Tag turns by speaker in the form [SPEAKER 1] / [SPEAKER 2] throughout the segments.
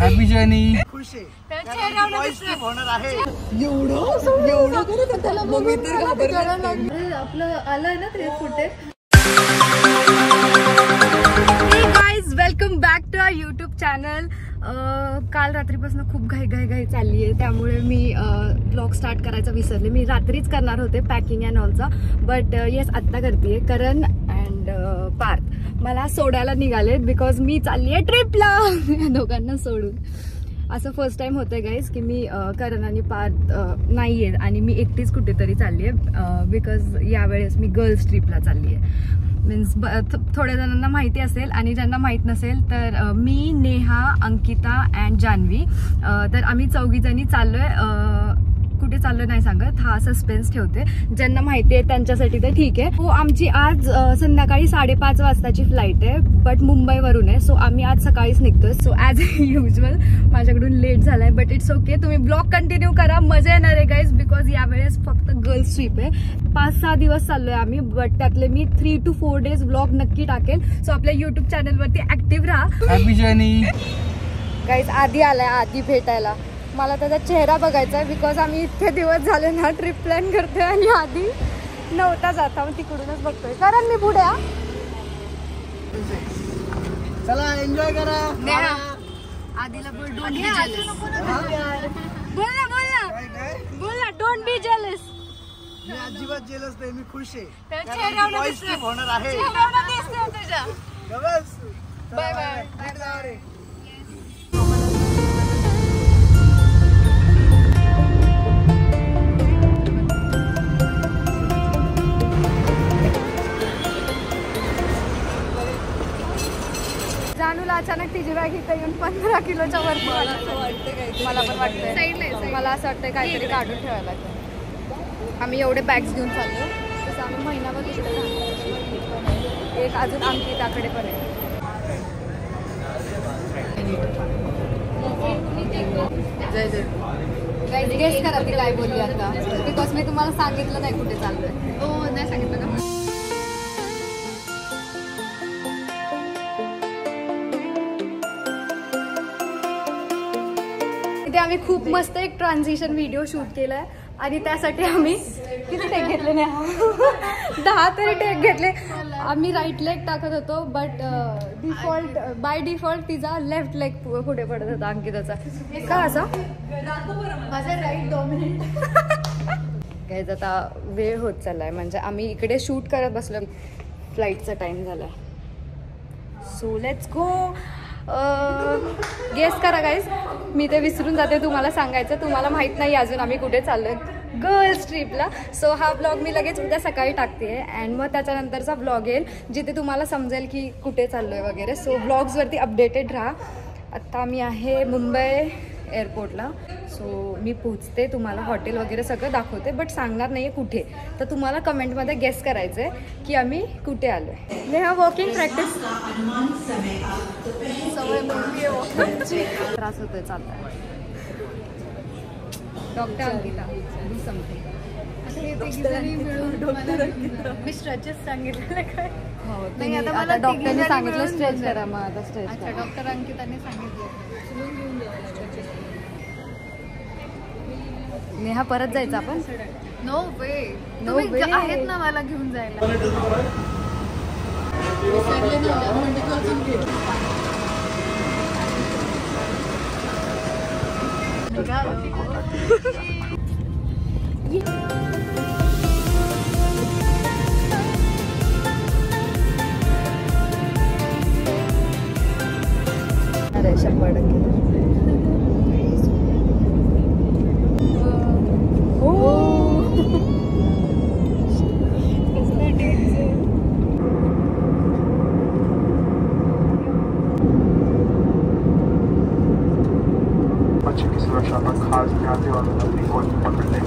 [SPEAKER 1] Happy journey
[SPEAKER 2] खुश आहे.
[SPEAKER 3] आपलं आलंय ना ते footage. Guys welcome back to our YouTube channel काल रात्रीपासून खूप घाई घाई घाई चालली आहे त्यामुळे मी ब्लॉग स्टार्ट करायचं विसरले. मी रात्रीच करणार होते पॅकिंग अँड ऑलचा बट येस आत्ता करते करण अँड पार्थ. मला सोडायला निघालेत बिकॉज मी चालली आहे ट्रिपला या दोघांना सोडून. असं फर्स्ट टाइम आहे गाईज की मी करण आणि पार्थ नाही आहे आणि मी एकटीच कुठेतरी चालली आहे बिकॉज यावेळेस मी गर्ल्स ट्रिपला चालली आहे मीन्स थोड्या जणांना माहिती असेल आणि ज्यांना माहीत नसेल तर मी नेहा अंकिता अँड जान्हवी तर आम्ही चौघीजणी चाललो आहे कुठे चाललो नाही सांगत. हा सस्पेन्स ठेवते. ज्यांना माहिती आहे त्यांच्यासाठी तर ठीक आहे. हो आमची आज संध्याकाळी साडेपाच वाजताची फ्लाईट आहे बट मुंबईवरून आहे. सो आम्ही आज सकाळीच निघतोय. सो ॲज युजल माझ्याकडून लेट झालाय बट इट्स ओके तुम्ही ब्लॉग कंटिन्यू करा. मजा येणार आहे गाईज बिकॉज यावेळेस फक्त गर्ल्स ट्रिप आहे. पाच सहा दिवस चाललोय आम्ही बट त्यातले मी three two four days blog नक्की टाकेल. सो आपल्या युट्यूब चॅनलवरती ऍक्टिव्ह राहा. गाईज आधी आलाय आधी भेटायला. मला त्याचा चेहरा बघायचा आहे बिकॉज आम्ही इतके दिवस झाले ना ट्रिप प्लॅन करतोय आणि आधी नव्हता जाता मग तिकडूनच बघतोय. कारण मी पुढे.
[SPEAKER 2] चला एन्जॉय करा.
[SPEAKER 3] आधीला बोल डोंट बी जेलस बोल ना बोल ना. बोल ना डोंट बी जेलस
[SPEAKER 2] मी अजिबात जेलच नाही मी खुश आहे.
[SPEAKER 3] चेहऱ्यावर
[SPEAKER 2] होणार आहे.
[SPEAKER 3] चेहऱ्यावर दिसतंय अचानक तिची बॅग इथं येऊन पंधरा किलोच्या वर मला पण वाटतंय. मला असं वाटतंय काहीतरी काढून ठेवायला लागतं आम्ही एवढे बॅग्स घेऊन चाललो. तसं आम्ही महिनाभर तिकडे. एक अजून अंकिताकडे पण आहे.
[SPEAKER 4] जय जय.
[SPEAKER 3] गेस करा ती काय बोलली आता. बिकॉज मी तुम्हाला सांगितलं नाही कुठे चाललोय.
[SPEAKER 4] हो नाही सांगितलं का?
[SPEAKER 3] आम्ही खूप मस्त एक ट्रान्झिशन व्हिडिओ शूट केलाय. आणि त्यासाठी आम्ही किती टेक घेतले नाही दहा तरी टेक घेतले. आम्ही राईट लेग टाकत होतो बट डिफॉल्ट बाय डिफॉल्ट तिचा लेफ्ट लेग पुढे पडत होता अंकिताचा. का असा? माझा राईट डॉमिनेंट आता वेळ होत चाललाय. म्हणजे आम्ही इकडे शूट करत बसलो. फ्लाईटचा टाइम झालाय. सो लेट्स गो गेस करा गाईज मी ते विसरून जाते तुम्हाला सांगायचं. तुम्हाला माहीत नाही अजून आम्ही कुठे चाललो गर्ल्स ट्रिपला सो हा ब्लॉग मी लगेच उद्या सकाळी टाकते अँड मग त्याच्यानंतरचा ब्लॉग येईल जिथे तुम्हाला समजेल की कुठे चाललो आहे वगैरे सो ब्लॉग्सवरती अपडेटेड राहा. आत्ता मी आहे मुंबई. एअरपोर्टला सो मी पोचते तुम्हाला हॉटेल वगैरे सगळं दाखवते बट सांगणार नाही आहे कुठे. तर तुम्हाला कमेंटमध्ये गेस करायचं आहे की आम्ही कुठे आलो आहे नेहा वॉकिंग प्रॅक्टिस सवय walking. त्रास होतोय चालता डॉक्टर अंकिता डू समथिंग मी स्ट्रेचेस सांगितलेलं काय? हो
[SPEAKER 4] नाही, आता
[SPEAKER 3] आता
[SPEAKER 4] मला
[SPEAKER 3] डॉक्टरने
[SPEAKER 4] तिघीजणी
[SPEAKER 3] सांगितलं स्ट्रेच करा मग आता स्ट्रेच
[SPEAKER 4] डॉक्टर अंकिताने सांगितलं.
[SPEAKER 3] नेहा परत जायचं आपण?
[SPEAKER 4] नो वे
[SPEAKER 3] No
[SPEAKER 4] तुम्ही
[SPEAKER 3] way.
[SPEAKER 4] आहेत ना मला घेऊन जायला.
[SPEAKER 3] अरे शंभर टक्के हो
[SPEAKER 5] पर खास ध्यान दें और अपनी कोई पकड़ लें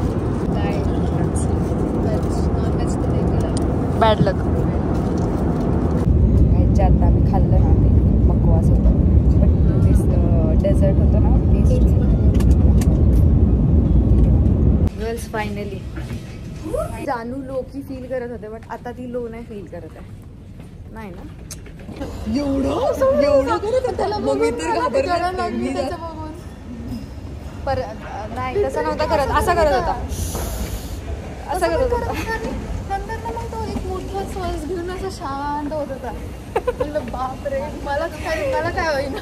[SPEAKER 3] बॅड लक आता आम्ही खाल्लं ना ते बकवास होतं बट डेझर्ट होतं ना गर्ल्स फायनली जानू लो की फील करत होते बट आता ती लो नाही फील करत आहे. नाही ना? एवढं? एवढं मग मी तर घाबरले
[SPEAKER 4] लागली
[SPEAKER 3] मी
[SPEAKER 4] त्याचं बघून
[SPEAKER 3] पर नाही तसं नव्हता करत. असा करत होता. असा करत होता.
[SPEAKER 4] नंतर ना मग तो एक मोठा श्वास घेऊन असा शांत होत होता. बापरे मला काय मला काय होईना.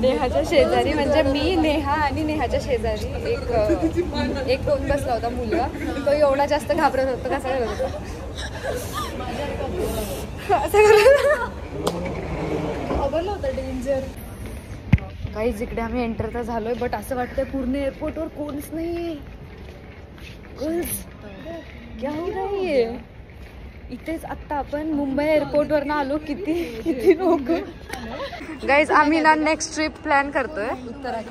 [SPEAKER 3] नेहाच्या शेजारी म्हणजे मी नेहा आणि नेहाच्या शेजारी एक एक दोन बसला होता मुलगा. तो एवढा जास्त घाबरत होता कसा करत होता. असं करत.
[SPEAKER 4] घाबरलं होतं डेंजर
[SPEAKER 3] काहीच इकडे आम्ही एंटर तर झालोय बट असं वाटतंय पूर्ण एअरपोर्टवर कोणच नाही क्या हो रही है इथेच आत्ता आपण मुंबई एअरपोर्टवर ना आलो किती किती लोक. गाईज आम्ही ना नेक्स्ट ट्रिप प्लॅन करतोय.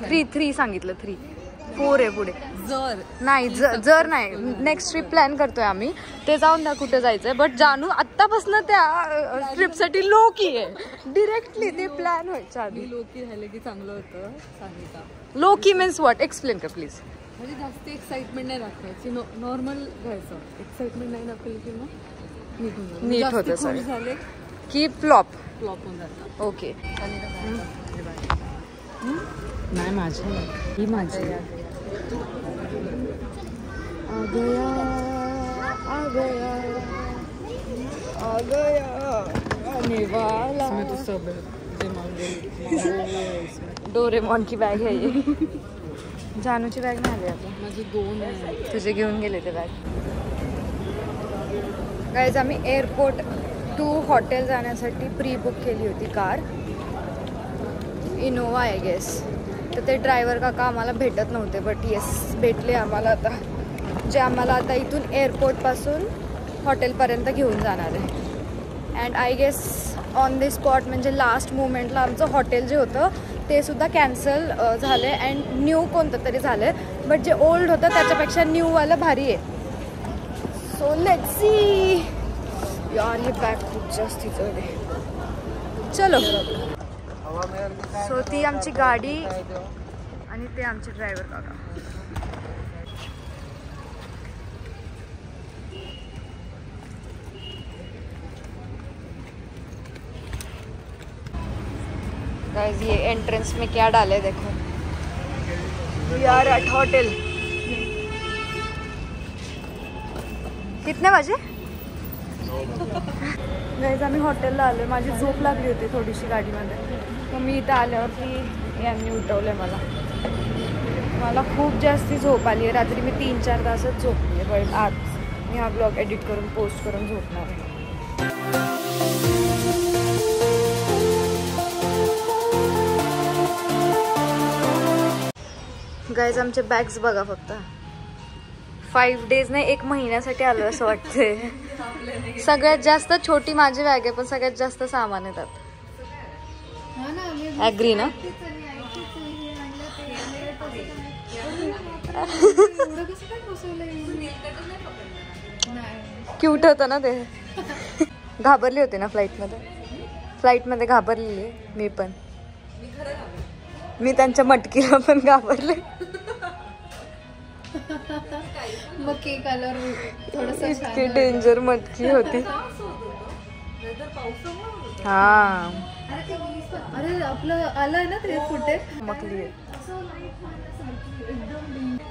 [SPEAKER 3] थ्री थ्री सांगितलं थ्री फोर आहे पुढे. जर. नाही जर नाही. नेक्स्ट ट्रिप प्लॅन करतोय आम्ही. ते जाऊन द्या कुठे जायचंय. बट जानू आत्तापासून त्या ट्रिपसाठी लोकी आहे. डिरेक्टली ते प्लॅन व्हायच्या आधी.
[SPEAKER 1] लोकी झाले की चांगलं होतं सांगितलं.
[SPEAKER 3] लोकी मीन्स वॉट एक्सप्लेन कर प्लीज
[SPEAKER 1] म्हणजे जास्त एक्साइटमेंट नाही दाखवायची नॉर्मल घ्यायचं. एक्साइटमेंट नाही दाखवली की मग.
[SPEAKER 3] नीट होतं सगळं.
[SPEAKER 1] झाले
[SPEAKER 3] की फ्लॉप
[SPEAKER 1] फ्लॉप होऊन जातात
[SPEAKER 3] ओके
[SPEAKER 1] नाही माझी ही माझी
[SPEAKER 3] आ गया आ गया आ गया आने वाला।
[SPEAKER 1] इसमें तो सब है
[SPEAKER 3] डोरेमॉन की बॅग आहे ये। जानूची बॅग नाही
[SPEAKER 1] माझे दोन
[SPEAKER 3] तुझे घेऊन गेले ते बॅग। गाईज आम्ही एअरपोर्ट टू हॉटेल जाण्यासाठी प्री बुक केली होती कार. इनोवा आय गेस तर ते ड्रायव्हर काका आम्हाला भेटत नव्हते बट येस भेटले आम्हाला आता. जे आम्हाला आता इथून एअरपोर्टपासून हॉटेलपर्यंत घेऊन जाणार आहे. And I guess on the spot म्हणजे लास्ट मुमेंटला आमचं हॉटेल जे होतं ते सुद्धा कॅन्सल आहे अँड न्यू कोणतं तरी झालं आहे बट जे ओल्ड होतं त्याच्यापेक्षा न्यूवालं भारी आहे. सो लेट सी यार हे बॅग खूप जास्त आहे. चलो. सो ती आमची गाडी आणि ते आमचे ड्रायव्हर काका. गाइस ये एंट्रेंस में क्या डाले देखो। वी आर एट होटल कितने बजे गाईज आम्ही हॉटेलला आलो माझी झोप लागली होती थोडीशी गाडीमध्ये. मग मी इथं आल्यावरती यांनी उठवलं मला. मला खूप जास्ती झोप आली आहे रात्री मी तीन चार तासच झोपली आहे पण आज मी हा ब्लॉग एडिट करून पोस्ट करून झोपणार आहे. गाईज आमचे बॅग्स बघा फक्त. फाईव्ह डेज नाही एक महिन्यासाठी आलो असं वाटतंय. सगळ्यात जास्त छोटी माझी बॅग आहे पण सगळ्यात जास्त सामान आहे
[SPEAKER 4] मी
[SPEAKER 3] ॲग्री ना क्यूट होतं ना ते. घाबरली होती ना फ्लाईटमध्ये फ्लाईटमध्ये घाबरलेली मी पण. मी त्यांच्या मटकीला पण घाबरले.
[SPEAKER 4] मग केक आल्यावर थोडस
[SPEAKER 3] इतकी डेंजर मटकी होती. हा.
[SPEAKER 4] अरे आपलं आलं ना ते फुटे
[SPEAKER 3] मकली.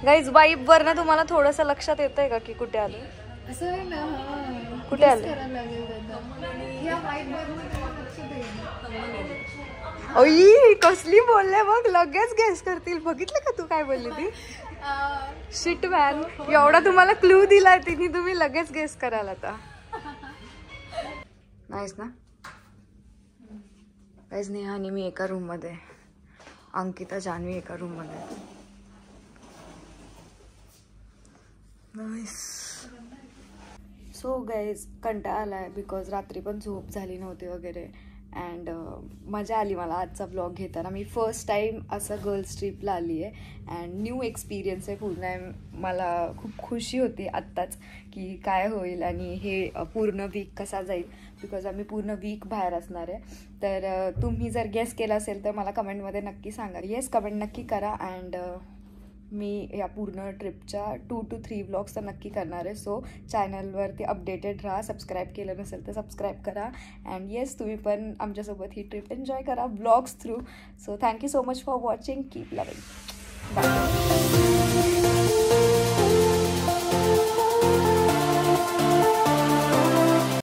[SPEAKER 3] गाईज वाईब वर ना तुम्हाला थोडस लक्षात येतंय का की कुठे आलो?
[SPEAKER 4] असं आहे ना हा.
[SPEAKER 3] कुठे आलं? अई कसली बोलले बघ लगेच गेस करतील. बघितलं का तू काय बोलली ती? शिट मॅन एवढा तुम्हाला क्लू दिलाय तिने तुम्ही लगेच गेस कराल आता. नाहीस ना? काहीच नाही आणि मी एका रूममध्ये अंकिता जान्हवी एका रूममध्ये सो गाईज कंटाळा आला आहे बिकॉज रात्री पण झोप झाली नव्हती वगैरे. अँड uh, मजा आली मला आजचा ब्लॉग घेताना. मी फर्स्ट टाईम असं गर्ल्स ट्रिपला आली आहे. अँड न्यू एक्सपिरियन्स आहे पूर्ण. मला खूप खुशी होती आत्ताच की काय होईल आणि हे पूर्ण वीक कसा जाईल. बिकॉज आम्ही पूर्ण वीक बाहेर असणार आहे. तर तुम्ही जर गेस केला असेल तर मला कमेंटमध्ये नक्की सांगा. येस कमेंट नक्की करा. अँड मी या पूर्ण ट्रिपच्या टू टू थ्री व्लॉग्स तर नक्की करणार आहे. सो चॅनलवरती अपडेटेड राहा सबस्क्राईब केलं नसेल तर सबस्क्राईब करा. अँड येस तुम्ही पण आमच्यासोबत ही ट्रिप एन्जॉय करा blogs through so thank you so much for watching keep loving bye